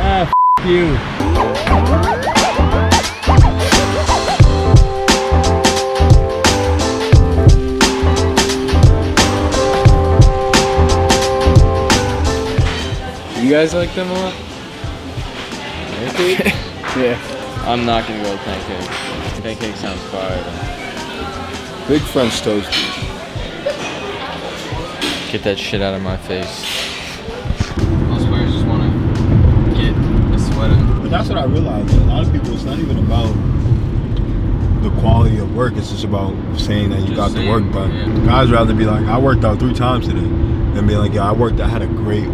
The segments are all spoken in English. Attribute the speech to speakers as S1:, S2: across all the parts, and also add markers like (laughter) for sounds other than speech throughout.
S1: Ah, you. You guys like them a lot? (laughs)
S2: Yeah.
S1: I'm not gonna go with pancakes. Pancakes sounds fire.
S2: Big French toast.
S1: Get that shit out of my face. Most players just wanna get a sweat.
S2: But that's what I realized. A lot of people, it's not even about the quality of work. It's just about saying that you
S1: Just
S2: got the work done.
S1: yeah.
S2: Guys rather be like, I worked out three times today, than be like, yeah, I worked. I had a great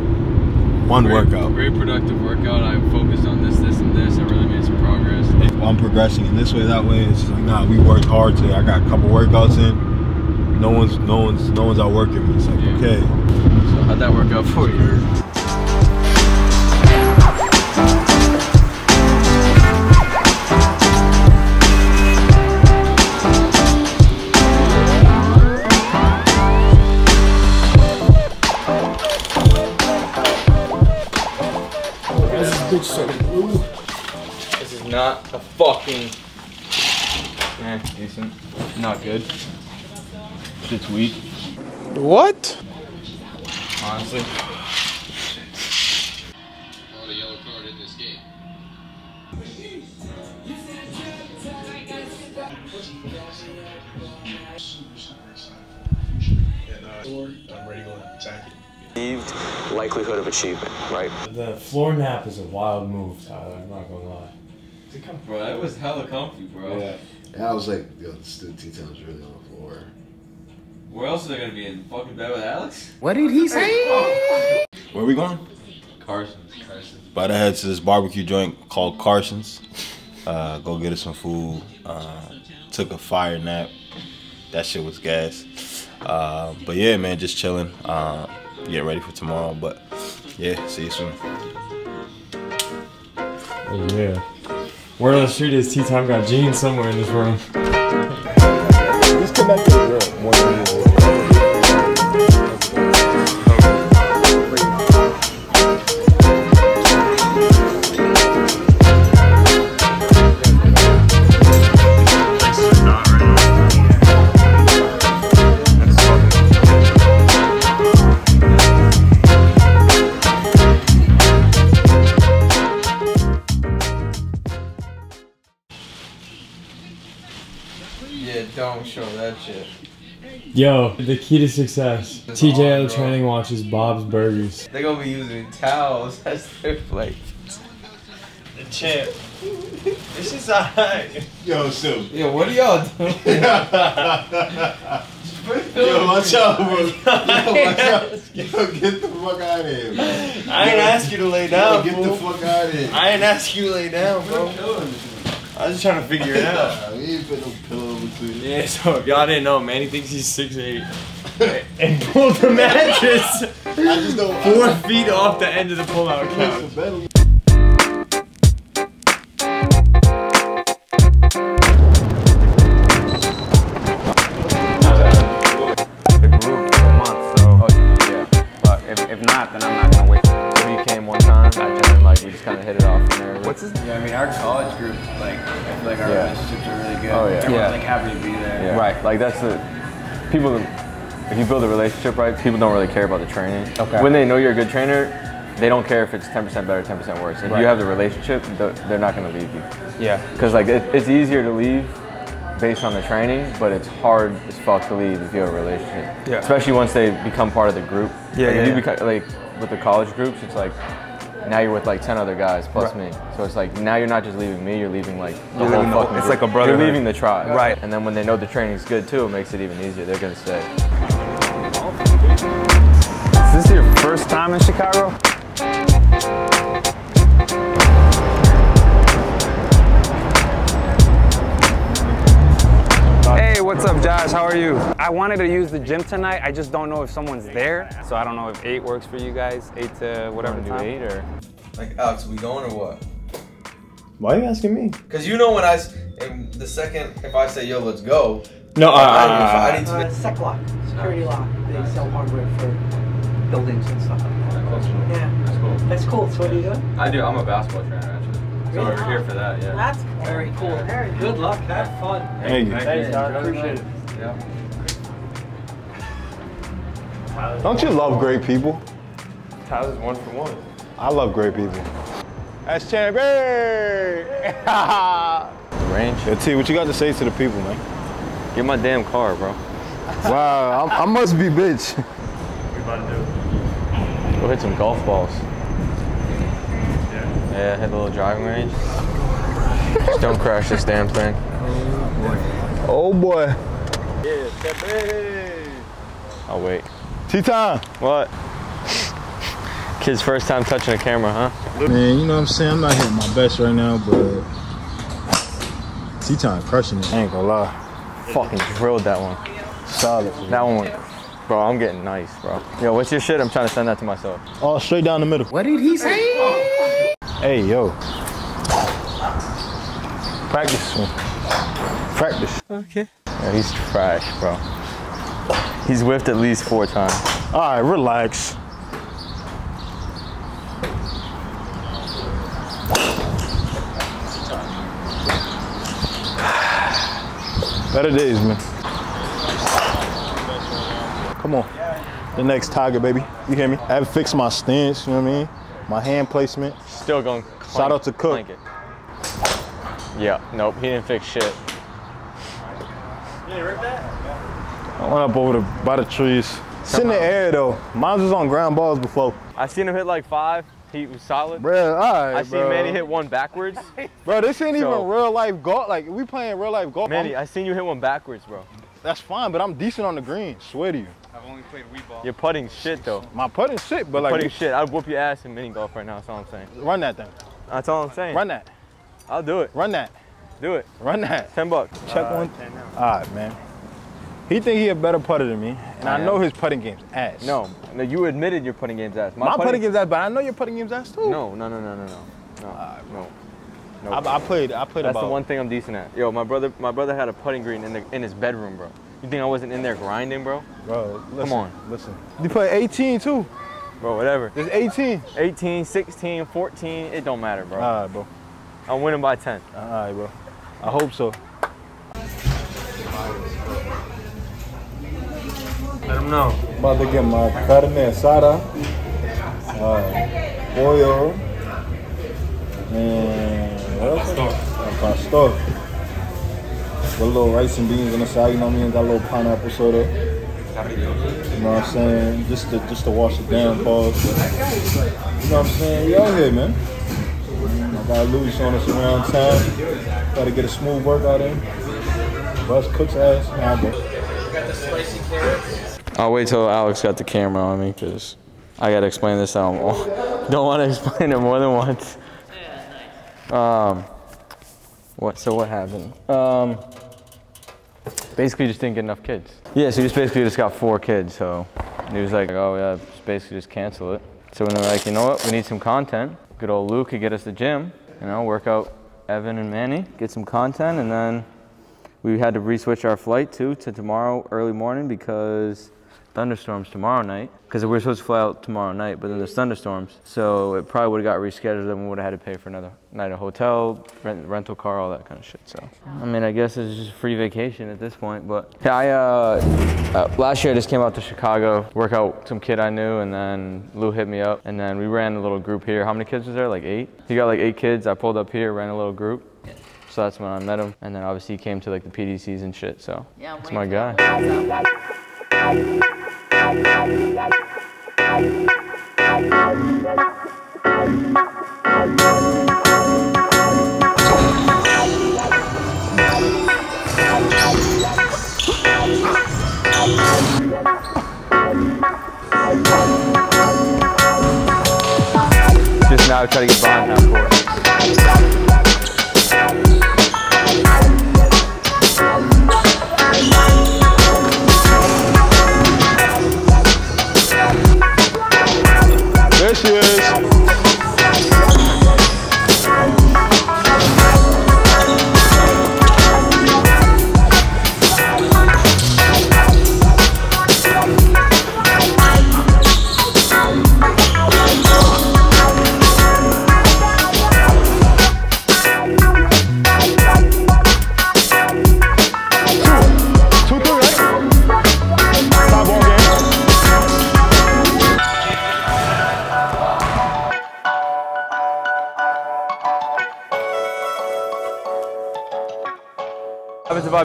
S2: one
S1: Great-
S2: workout.
S1: Great productive workout. I focused on this, this, and this. I really made some progress.
S2: If I'm progressing in this way, that way. It's just like, nah, we worked hard today. I got a couple workouts in. No one's, no one's, no one's outworking me. It's like,
S1: Yeah.
S2: okay.
S1: So how'd that work out for you? This is not a fucking. Eh, decent. Not good. Shit's weak.
S3: What?
S1: Honestly.
S4: Perceived likelihood of achievement, right?
S5: The floor nap is a wild move, Tyler. I'm not gonna lie.
S1: Bro, that was hella comfy, bro.
S5: Yeah.
S6: And I was like, yo, this dude T Town's really on the floor.
S1: Where else are they gonna be in fucking bed with Alex?
S6: What did he say?
S2: Where are we going?
S1: Carson's. Carson's.
S2: About to head to this barbecue joint called Carson's. Uh, go get us some food. Uh, took a fire nap. That shit was gas. Uh, but yeah, man, just chilling. Uh, getting ready for tomorrow. But yeah, see you soon.
S5: Oh, yeah. Word on the street is Tea Time got jeans somewhere in this room. Yo, the key to success.
S1: TJ
S5: TJO
S1: on, bro.
S5: training watches Bob's Burgers.
S1: They're gonna be using towels (laughs) as their plate.
S5: The chip. this is alright.
S2: Yo, Sim.
S1: Yo, what are y'all doing? (laughs)
S2: Yo, watch out, bro. Yo, watch out. Yo, get the fuck out of here, man.
S5: I ain't ask you to lay
S2: Yo,
S5: down,
S2: get the
S5: fool.
S2: fuck out of here.
S5: I ain't ask you to lay down, bro. I was just trying to figure it out. (laughs)
S2: We ain't put no pillow between
S5: Yeah, so if y'all didn't know, Manny thinks he's 6'8". (laughs) and pulled the mattress
S2: I just don't.
S5: four feet off the end of the pullout couch.
S7: Yeah. Like
S8: happy to be there.
S7: Yeah. Right, like that's the people. If you build a relationship right, people don't really care about the training.
S8: Okay.
S7: When they know you're a good trainer, they don't care if it's 10% better, 10% worse. If
S8: Right.
S7: you have the relationship, they're not gonna leave you.
S8: Yeah.
S7: Because like it, it's easier to leave based on the training, but it's hard as fuck to leave if you have a relationship.
S8: Yeah.
S7: Especially once they become part of the group.
S8: Yeah,
S7: Like,
S8: yeah,
S7: if you
S8: yeah.
S7: become like with the college groups, it's like now you're with like 10 other guys plus
S8: Right.
S7: me. So it's like now you're not just leaving me, you're leaving like the
S8: You're
S7: whole
S8: leaving the- it's
S7: group.
S8: like a brother.
S7: You're leaving the tribe.
S8: Right.
S7: And then when they know the training's good too, it makes it even easier. They're gonna stay.
S8: Is this your first time in Chicago? What's up, Josh? How are you? I wanted to use the gym tonight. I just don't know if someone's there. So I don't know if 8 works for you guys. 8 to whatever
S7: do
S8: time.
S7: eight or
S1: Like, Alex, we going or what?
S5: Why are you asking me?
S1: Cause you know when I, s- And the second, if I say, yo, let's go,
S5: No, uh,
S1: I, I need to
S9: Uh, Sec Lock, security lock. They sell hardware for buildings and stuff like that. Yeah.
S7: That's cool.
S9: That's cool. So what are you doing?
S7: I do. I'm a basketball trainer actually. So
S9: Really?
S7: we're here for that. Yeah.
S9: That's very cool. Good luck. Have fun.
S2: Thank you.
S5: Thanks, dog. Appreciate it.
S7: Yeah.
S2: Don't you love great people?
S5: Tyler's one for one.
S2: I love great people. That's champ. (laughs) Hey!
S7: Range.
S2: Yo, T, what you got to say to the people, man?
S7: Get my damn car, bro.
S2: Wow, I, I must be bitch.
S5: What we about to do.
S7: Go hit some golf balls. Yeah, hit a little driving range. Just don't crash this damn thing.
S2: Oh boy.
S7: I'll wait.
S2: Tea time.
S7: What? Kid's first time touching a camera, huh?
S2: Man, you know what I'm saying? I'm not hitting my best right now, but tea time crushing it. I ain't gonna lie.
S7: Fucking drilled that one.
S2: Solid.
S7: That one went. Bro, I'm getting nice, bro. Yo, what's your shit? I'm trying to send that to myself.
S2: Oh, straight down the middle.
S3: What did he say?
S2: Hey, yo. Practice. Practice.
S7: Okay. Yeah, he's trash, bro. He's whiffed at least four times.
S2: All right, relax. (sighs) Better days, man. Come on. The next target, baby. You hear me? I haven't fixed my stance, you know what I mean? My hand placement.
S7: Still going.
S2: Shout out to Cook.
S7: Clank. Yeah, nope, he didn't fix shit. Yeah, read that?
S2: I went up over the by the trees. It's in the air though. Mine was on ground balls before.
S7: I seen him hit like five. He was solid.
S2: Bruh, all right,
S7: I seen
S2: bro.
S7: Manny hit one backwards. (laughs)
S2: Bro, this ain't
S7: So-
S2: even real life golf. Like we playing real life golf.
S7: Manny,
S2: I'm-
S7: I seen you hit one backwards, bro.
S2: that's fine, but I'm decent on the green. Swear to you. I've only played weed ball.
S7: You're putting shit though.
S2: My putting shit, but like
S7: putting shit. I'd whoop your ass in mini golf right now. That's all I'm saying.
S2: run that thing.
S7: That's all I'm saying.
S2: Run that.
S7: I'll do it.
S2: Run that.
S7: Do it.
S2: Run that.
S7: Ten bucks.
S2: Check one. All right, man. He think he a better putter than me, and I,
S7: I
S2: know his putting game's ass.
S7: No, no, you admitted your putting game's ass.
S2: my, putting, game's ass, but I know your putting game's ass too.
S7: No, no, no, no, no, no, no, no. no.
S2: I, I played. I played
S7: That's
S2: about.
S7: the one thing I'm decent at. Yo, my brother, my brother had a putting green in the in his bedroom, bro. You think I wasn't in there grinding, bro?
S2: Bro, listen, come
S7: on.
S2: Listen. You play 18 too.
S7: Bro, whatever.
S2: There's 18.
S7: 18, 16, 14, it don't matter, bro.
S2: All right, bro.
S7: I'm winning by 10.
S2: All right, bro. I hope so.
S5: Let him know.
S2: About to get my carne asada, uh, pollo, and what else? Uh, pastor. With a little rice and beans on the side, you know what I mean? Got a little pineapple soda. You know what I'm saying? Just to just to wash it down, pause. You know what I'm saying? We out here, man. I got Louis showing us around town. Got to get a smooth workout in. Bust Cook's ass. Nah, bro.
S1: I'll wait till Alex got the camera on me because I gotta explain this. I (laughs) don't, don't want to explain it more than once. Um, what? So what happened? Um, basically just didn't get enough kids. Yeah, so he just basically just got four kids. So he was like, oh yeah, just basically just cancel it. So when they're like, you know what, we need some content. Good old Luke could get us the gym. You know, work out Evan and Manny, get some content, and then we had to re-switch our flight too to tomorrow early morning because thunderstorms tomorrow night. Because we were supposed to fly out tomorrow night, but then there's thunderstorms. So it probably would have got rescheduled and we would have had to pay for another night of hotel, rent, rental car, all that kind of shit. So, I mean, I guess it's just free vacation at this point. But yeah, I, uh, uh, last year I just came out to Chicago, work out some kid I knew, and then Lou hit me up. And then we ran a little group here. How many kids was there? Like eight? He got like eight kids. I pulled up here, ran a little group. So that's when I met him. And then obviously he came to like the PDCs and shit. So
S10: Yeah,
S1: that's my guy.
S7: Just now try to get half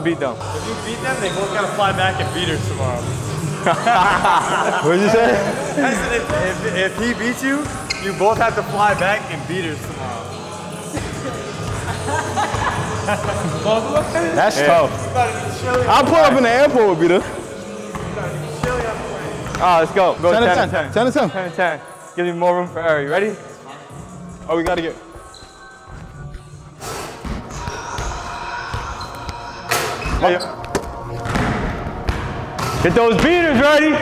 S7: I beat them?
S11: If you beat them, they both gotta fly back and beat her tomorrow. (laughs)
S7: what did you say?
S11: I said if, if, if he beats you, you both have to fly back and beat her tomorrow. (laughs)
S7: That's tough. I'll pull up in the airport with Peter. Ah, let's go. Go
S2: 10
S7: 10,
S2: to
S7: 10,
S2: 10. 10 to 10.
S7: 10 10. Give me more room for error. You ready?
S2: Oh, we gotta get.
S7: Get those beaters ready.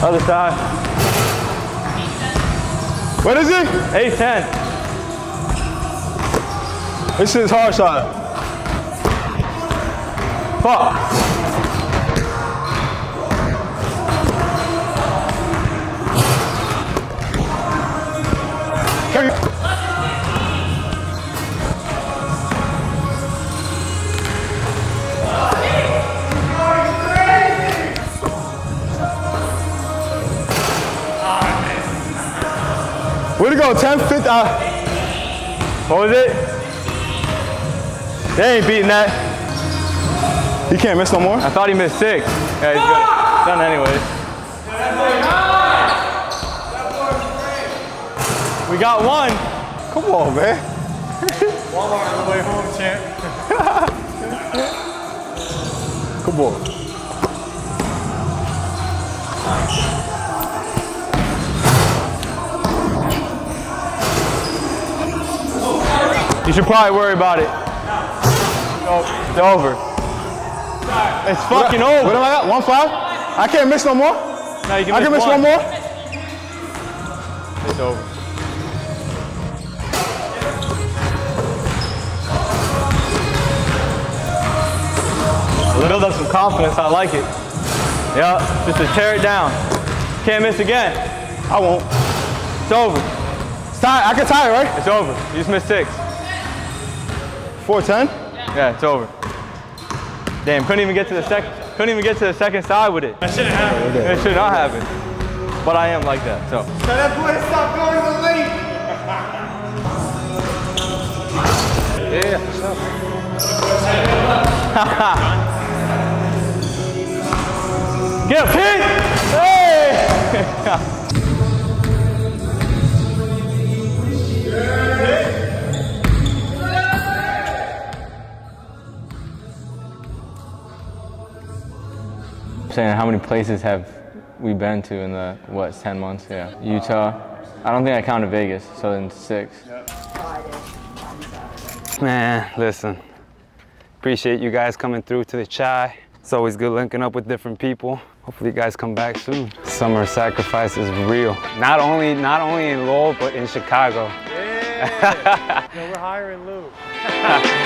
S7: Other side.
S2: What is it?
S7: 8 10.
S2: This is hard side.
S7: Fuck.
S2: Way to go, 10, 50. Uh,
S7: What was it? They ain't beating that.
S2: He can't miss no more.
S7: I thought he missed six. Yeah, he's good. Done anyways. We got one.
S2: Come on, man.
S11: Walmart on the way home, champ. (laughs)
S2: Come on.
S7: You should probably worry about it. It's over. It's fucking
S2: What
S7: over.
S2: What am I at? One five? I can't miss no more.
S7: No, you can
S2: I can miss one more.
S7: It's over. Build up some confidence. I like it. Yeah, just to tear it down. Can't miss again.
S2: I won't.
S7: It's over.
S2: It's tied. I can tie it, right?
S7: It's over. You just missed six.
S2: 410.
S7: Yeah, it's over. Damn, couldn't even get to the second. Couldn't even get to the second side with it.
S11: That shouldn't happen.
S7: It should not happen. But I am like that. So.
S11: Tell that boy to stop going to the lane. (laughs)
S7: Get up, kid! Saying how many places have we been to in the what 10 months? Yeah. Utah. I don't think i counted vegas so then six. Man listen. Appreciate you guys coming through to the chai. It's always good linking up with different people. Hopefully you guys come back soon. Summer sacrifice is real. Not only not only in lowell but in chicago.
S11: Yeah. (laughs) no, we're hiring Lou. (laughs)